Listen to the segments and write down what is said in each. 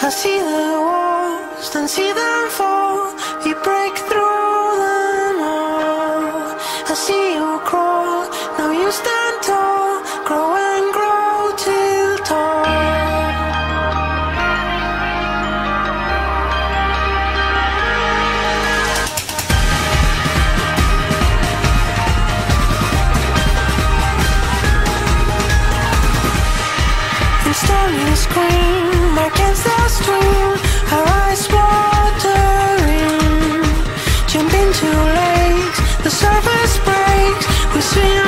I see the walls, then see them fall. You Watching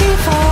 waiting for